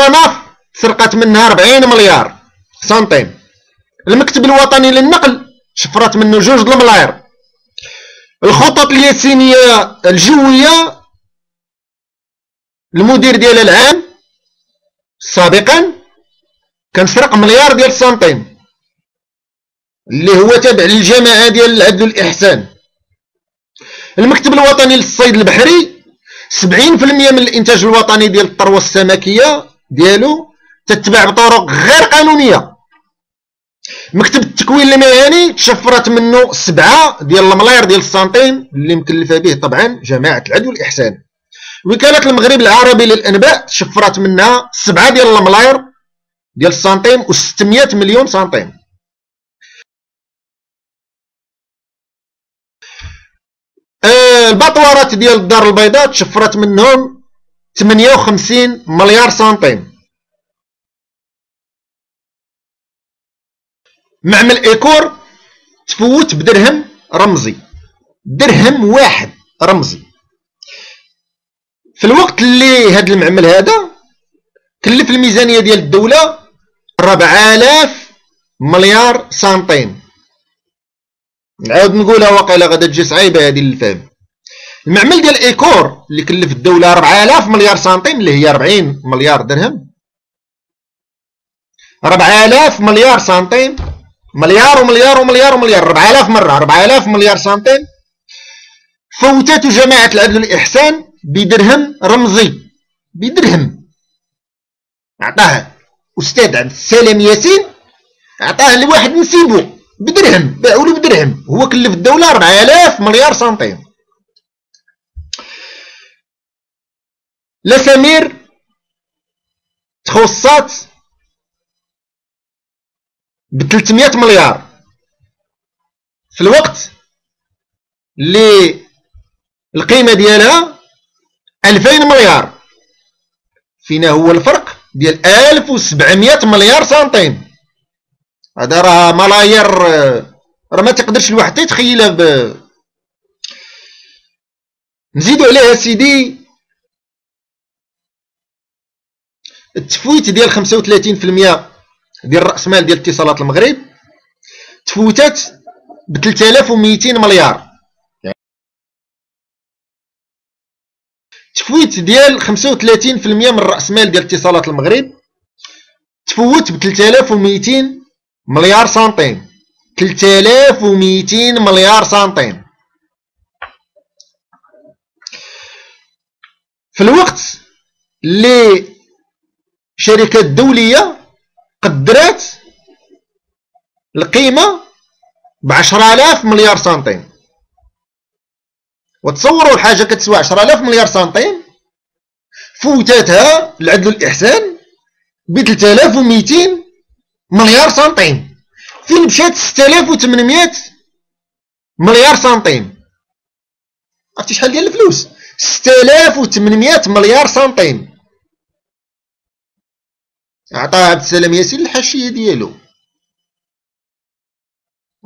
المناف سرقت منها 40 مليار سنتيم المكتب الوطني للنقل شفرات منه جوج الملاير الخطط الياسينية الجوية المدير ديال العام سابقا كان سرق مليار ديال السنتيم اللي هو تابع للجماعة ديال العدل والإحسان المكتب الوطني للصيد البحري 70% من الإنتاج الوطني ديال الثروة السمكية ديالو تتبع بطرق غير قانونية. مكتب التكوين المهني تشفرت منه سبعة ديال الملاير ديال السنتيم اللي مكلفة به طبعا جماعة العدل والإحسان وكالة المغرب العربي للأنباء تشفرت منها سبعة ديال الملاير ديال السنتيم و 600 مليون سنتيم آه الباطوارات ديال الدار البيضاء تشفرت منهم 58 مليار سنتيم معمل إيكور تفوت بدرهم رمزي. درهم واحد رمزي. في الوقت اللي هذا المعمل هذا كلف الميزانية ديال الدولة 4000 مليار سنتيم نعاود نقولها واقيلا غادا تجي صعيبة هذه للفهم المعمل ديال ايكور اللي كلف الدولة 4000 مليار سنتيم اللي هي 40 مليار درهم. 4000 مليار سنتيم مليار ومليار ومليار ومليار. 4000 مرة 4000 مليار سنتيم فوتات جماعة العدل والإحسان بدرهم رمزي. بدرهم. أعطاه أستاذ عبد السلام ياسين. أعطاه لواحد نسيبو. بدرهم. باعوا بدرهم. هو كلف الدولة 4000 مليار سنتيم لا سمير تخصات ب 300 مليار. في الوقت اللي القيمة ديالها 2000 مليار. فينا هو الفرق ديال 1700 مليار سنتيم هذا راه ملايير راه ما تقدرش الواحد يتخيلها ب نزيدو عليها سيدي التفويت ديال 35% ديال رأس مال ديال اتصالات المغرب تفوتات ب 3200 مليار. تفويت ديال 35% من رأس مال ديال اتصالات المغرب تفوت ب 3200 مليار سنتيم 3200 مليار سنتيم في الوقت اللي شركات دولية قدرات القيمة بعشرة آلاف مليار سنتيم وتصوروا الحاجة كتسوى عشرة آلاف مليار سنتيم فوتاتها العدل والإحسان آلاف وميتين مليار سنتيم فين مشات ستة آلاف وثمانمية مليار سنتيم عرفتي شحال ديال الفلوس؟ ستة آلاف وثمانمية مليار سنتيم عطاه عبد السلام ياسين الحاشية ديالو.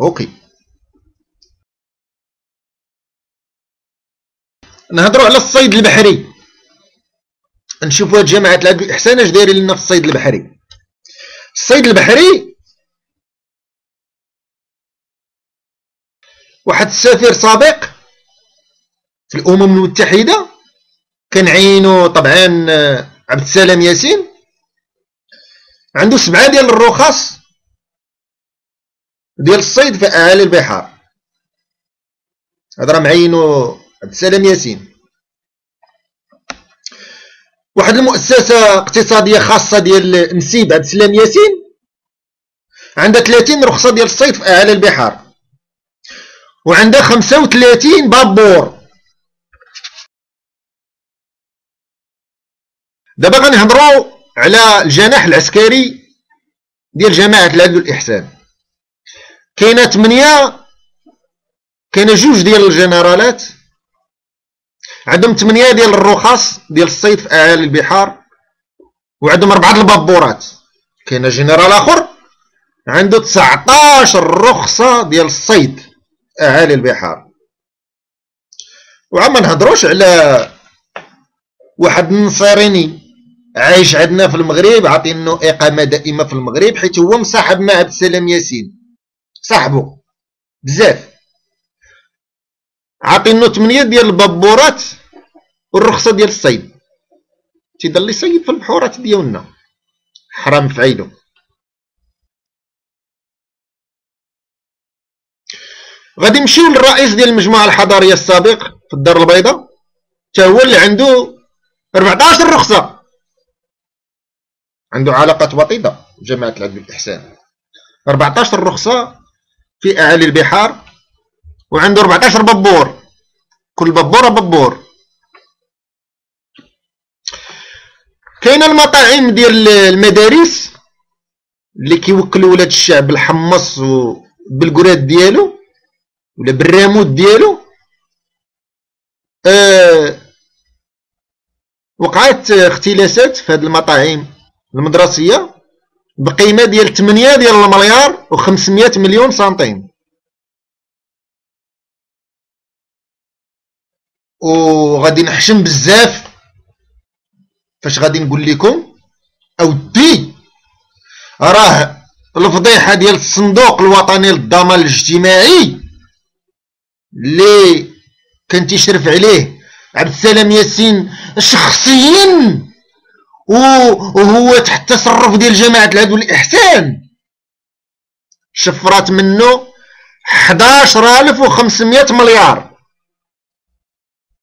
أوكي. نهضروا على الصيد البحري. نشوفوا هاد جماعة العدل والاحسان أش دايرين لنا في الصيد البحري؟ الصيد البحري واحد السفير سابق في الأمم المتحدة كان عينو طبعا عبد السلام ياسين. عنده سبعة ديال الرخص ديال الصيد في أعالي البحار. هذا راه معينو عبد السلام ياسين. واحد المؤسسة اقتصادية خاصة ديال نسيب عبد السلام ياسين عندها 30 رخصة ديال الصيد في أعالي البحار. وعندها 35 بابور. دابا غنهضروا على الجناح العسكري ديال جماعة العدل والإحسان. كاينة ثمانية كاينة جوج ديال الجنرالات عندهم ثمانية ديال الرخص ديال الصيد في أعالي البحار وعندهم أربعة البابورات. كاين جنرال آخر عنده 19 رخصة ديال الصيد أعالي البحار. وعما نهضروش على واحد النصيريني عايش عندنا في المغرب عاطينو إقامة دائمة في المغرب حيت هو مصاحب مع عبد السلام ياسين. صاحبو. بزاف. عاطينو ثمانية ديال البابورات والرخصة ديال الصيد. تيضل يصيد في البحورات ديالنا. حرام في عينو. غادي نمشيو للرئيس ديال المجموعة الحضارية السابق في الدار البيضاء. تا هو اللي عنده 14 رخصة. عنده علاقات وطيدة بجماعة العدل والإحسان. 14 رخصة في أعالي البحار وعنده 14 ببور. كل ببورة ببور. كاينة المطاعم ديال المدارس اللي كيوكلوا ولاد الشعب بالحمص وبالكراد ديالو ولا بالرامود ديالو. آه وقعت اختلاسات في هذه المطاعم. المدرسية بقيمة ديال 8 ديال المليار و500 مليون سنتيم وغادي نحشم بزاف. فاش غادي نقول لكم؟ أودي! راه الفضيحة ديال الصندوق الوطني للضمان الاجتماعي اللي كان تيشرف عليه عبد السلام ياسين شخصيا وهو تحت تصرف ديال جماعة العدل والاحسان شفرات منه 11500 مليار.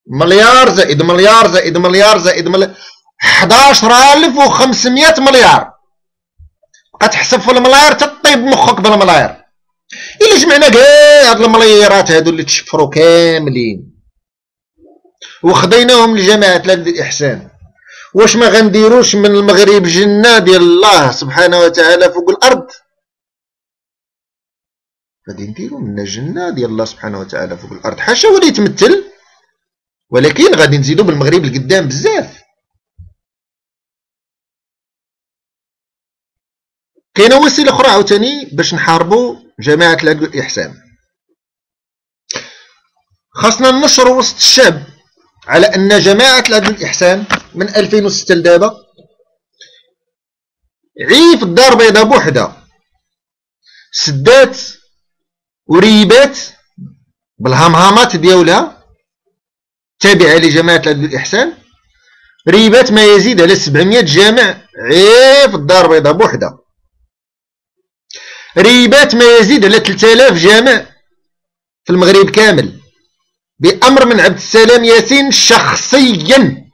مليار زائد مليار زائد مليار زائد مليار 11500 مليار. بقى تحسب في الملاير تطيب مخك بالملاير إلا جمعنا كاع هاد المليارات هادو اللي تشفروا كاملين. وخديناهم لجماعة الإحسان. واش ما غنديروش من المغرب جنة ديال الله سبحانه وتعالى فوق الأرض؟ غادي نديرو منا جنة ديال الله سبحانه وتعالى فوق الأرض. حاشا ولي يتمثل ولكن غادي نزيدو بالمغرب القدام بزاف. كاينة وسيلة أخرى عاوتاني باش نحاربوا جماعة العدل والإحسان. خاصنا ننشر وسط الشعب على أن جماعة العدل والإحسان من 2006 لدابا. عي في الدار البيضاء بوحدها. سدات وريبات بالهمهمات ديالها. تابعة لجماعة العدل والاحسان ريبات ما يزيد على 700 جامع عي في الدار البيضاء بوحدها. ريبات ما يزيد على 3000 جامع في المغرب كامل. بأمر من عبد السلام ياسين شخصيا.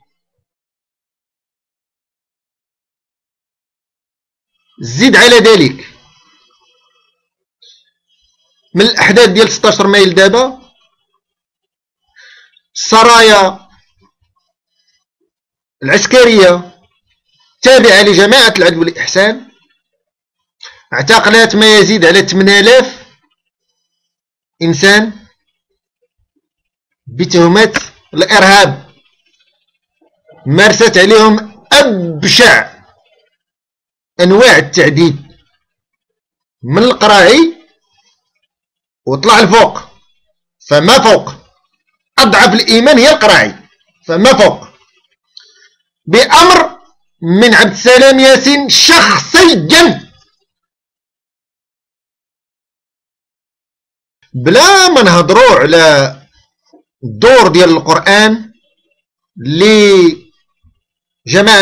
زيد على ذلك. من الأحداث ديال 16 مايل دابا السرايا العسكرية تابعة لجماعة العدل والإحسان اعتقلت ما يزيد على 8000 إنسان بتهمة الإرهاب. مارست عليهم أبشع أنواع التعذيب من القراعي وطلع الفوق فما فوق؟ أضعف الإيمان هي القراعي فما فوق؟ بأمر من عبد السلام ياسين شخصيا بلا ما نهضروا على الدور ديال القرآن لجماعة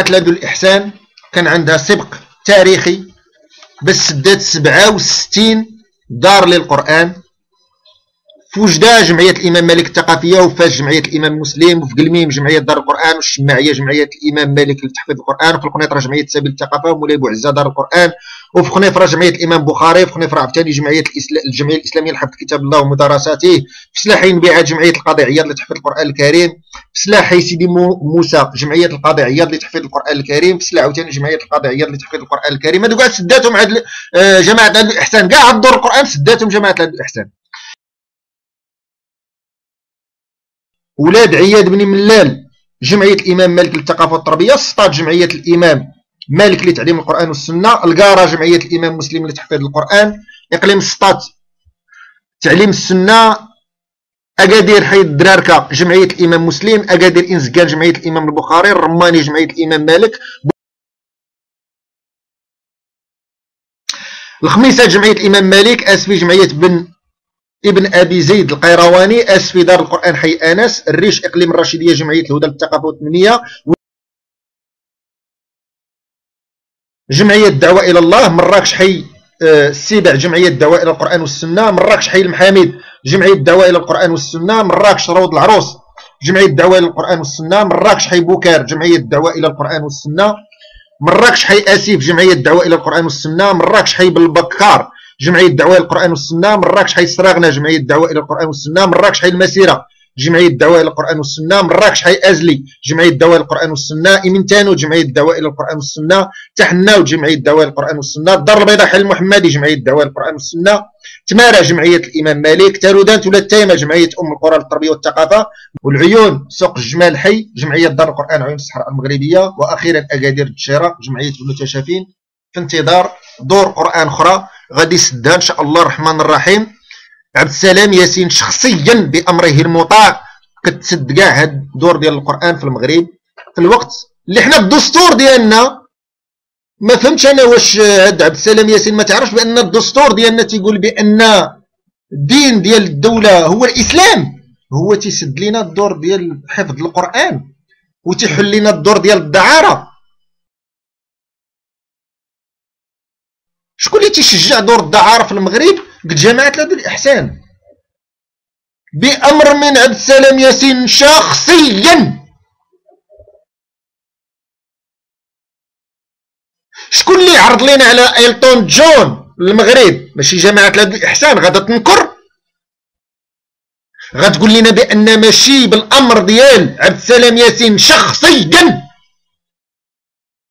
العدل الإحسان كان عندها سبق تاريخي بس سدات سبعة وستين دار للقرآن في وجدة جمعية الإمام مالك الثقافية وفاش جمعية الإمام مسلم وفي قلميم جمعية دار القرآن والشماعية جمعية الإمام مالك لتحفيظ القرآن وفي القنيطرة جمعية سبيل الثقافة ومولاي بوعزة دار القرآن. وفي خنيفرة جمعية الإمام بخاري في خنيفرة عاوتاني جمعية الجمعية الإسلامية لحفظ كتاب الله ومدارساته. في سلاحين بيعات جمعية القاضي عياض لتحفيظ القرآن الكريم. في سلاحي سيدي موسى جمعية القاضي عياض لتحفيظ القرآن الكريم. في سلاح عاوتاني جمعية القاضي عياض لتحفيظ القرآن الكريم. هادو كاع سداتهم عدل آه، جماعة عدل الإحسان. كاع الدور القرآن سداتهم جماعة عدل الإحسان. ولاد عياد بن ملال جمعية الإمام مالك للثقافة والتربية سطات جمعية الإمام. مالك لتعليم القرآن والسنة القارة جمعية الإمام مسلم لتحفيظ القرآن إقليم الشطات تعليم السنة أكادير حي الدراركة جمعية الإمام مسلم أكادير إنزكان جمعية الإمام البخاري الرماني جمعية الإمام مالك. الخميسة جمعية الإمام مالك أسفي جمعية بن ابن أبي زيد القيرواني أسفي دار القرآن حي أنس الريش إقليم الرشيدية جمعية الهدى للثقافة والتنمية جمعية الدعوة إلى الله مراكش حي آه، السبع جمعية الدعوة إلى القرآن والسنة مراكش حي المحامد. جمعية الدعوة إلى القرآن والسنة مراكش رياض العروس. جمعية الدعوة إلى القرآن والسنة مراكش حي بوكار. جمعية الدعوة إلى القرآن والسنة مراكش حي آسيف. جمعية الدعوة إلى القرآن والسنة مراكش حي بالبكار. جمعية الدعوة إلى القرآن والسنة مراكش حي سراغنا. جمعية الدعوة إلى القرآن والسنة مراكش حي المسيرة. جمعية الدعوه إلى القرآن والسنة مراكش حي أزلي. جمعية الدعوه إلى القرآن والسنة إيمنتانوت جمعية الدعوه إلى القرآن والسنة. تحناو جمعية الدعوه إلى القرآن والسنة. الدار البيضاء حي المحمدي جمعية الدعوه إلى القرآن والسنة. تمارا جمعية الإمام مالك. تارودان ولا تايمة جمعية أم القرى للتربيه والثقافه والعيون سوق الجمال حي جمعية دار القرآن عيون الصحراء المغربية. وأخيرا أكادير الدشيره جمعية المتشافين. في انتظار دور قرآن أخرى. غادي يسدها إن شاء الله الرحمن الرحيم. عبد السلام ياسين شخصيا بأمره المطاع كتسد كاع هاد الدور ديال القرآن في المغرب. في الوقت اللي حنا الدستور ديالنا ما فهمتش أنا واش هاد عبد السلام ياسين ما تعرفش بأن الدستور ديالنا تيقول بأن الدين ديال الدولة هو الإسلام. هو تيسد لنا الدور ديال حفظ القرآن وتيحل لنا الدور ديال الدعارة. شكون اللي تيشجع دور الدعارة في المغرب؟ قد جماعة لدى الإحسان. بأمر من عبد السلام ياسين شخصيا. شكون اللي عرض لنا على ايلتون جون المغرب؟ ماشي جماعة الإحسان غادا تنكر؟ غتقول لنا بأن ماشي بالأمر ديال عبد السلام ياسين شخصيا.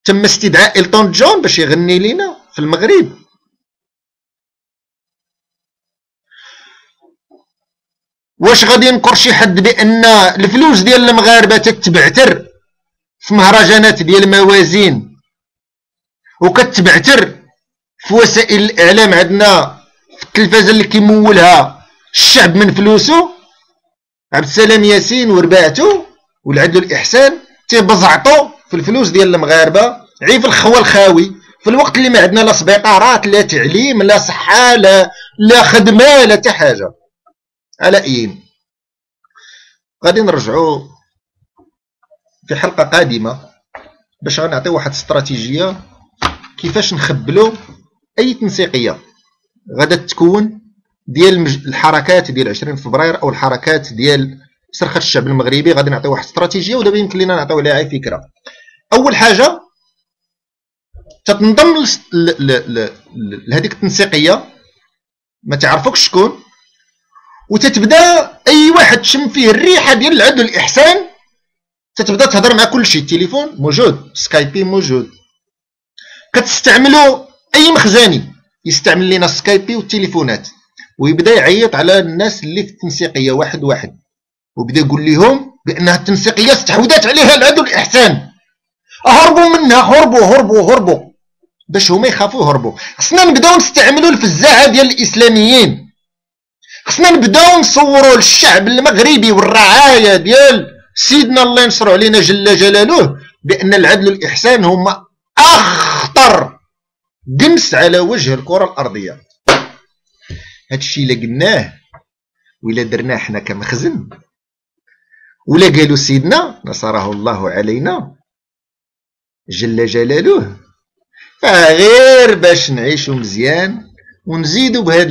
تم استدعاء ايلتون جون باش يغني لنا في المغرب. واش غادي ينكر شي حد بأن الفلوس ديال المغاربة تتبعتر في مهرجانات ديال الموازين وكتبعتر في وسائل الإعلام عندنا في التلفازه اللي كيمولها الشعب من فلوسه؟ عبد السلام ياسين ورباعته والعدل الاحسان تيبزعطوا في الفلوس ديال المغاربة عي في الخوا الخاوي. في الوقت اللي ما عندنا لا سبيطارات لا تعليم لا صحة لا لا خدمة لا حتى حاجة. على اين غادي نرجعوا في حلقة قادمة باش غنعطي واحد استراتيجية كيفاش نخبلو أي تنسيقية. غادا تكون ديال الحركات ديال 20 فبراير أو الحركات ديال صرخه الشعب المغربي. غادي نعطيو واحد الاستراتيجيه ودابا يمكن لينا نعطيو عليها فكرة. أول حاجة تتنضم لهذيك التنسيقية. ما تعرفوكش شكون؟ وتتبدا أي واحد تشم فيه الريحة ديال العدل الإحسان تتبدا تهضر مع كل شيء التليفون موجود سكايبي موجود. كتستعملوا أي مخزاني يستعمل لنا سكايبي والتليفونات ويبدا يعيط على الناس اللي في التنسيقية واحد واحد. وبدا يقول لهم بأنها التنسيقية استحوذت عليها العدو الإحسان. هربوا منها هربوا هربوا هربوا. باش هما يخافوا هربوا خصنا نبداو نستعملوا الفزاعة ديال الإسلاميين. خصنا نبداو نصوروا للشعب المغربي والرعاية ديال سيدنا الله ينصر علينا جل جلاله بأن العدل والإحسان هما أخطر دمس على وجه الكرة الأرضية. هادشي إلا قلناه ولا درناه حنا كمخزن ولا قالوا سيدنا نصره الله علينا جل جلاله. فغير باش نعيشوا مزيان ونزيدوا بهاد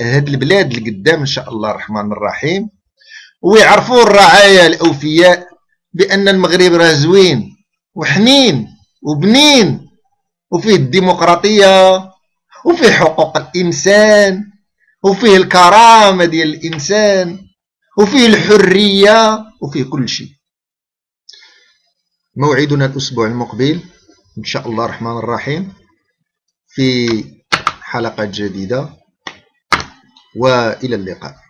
هاد البلاد القدام إن شاء الله الرحمن الرحيم. ويعرفوا الرعايا الأوفياء بأن المغرب راه زوين وحنين وبنين وفيه الديمقراطية وفيه حقوق الإنسان وفيه الكرامة ديال الإنسان وفيه الحرية وفيه كل شيء. موعدنا الأسبوع المقبل إن شاء الله الرحمن الرحيم. في حلقة جديدة وإلى اللقاء.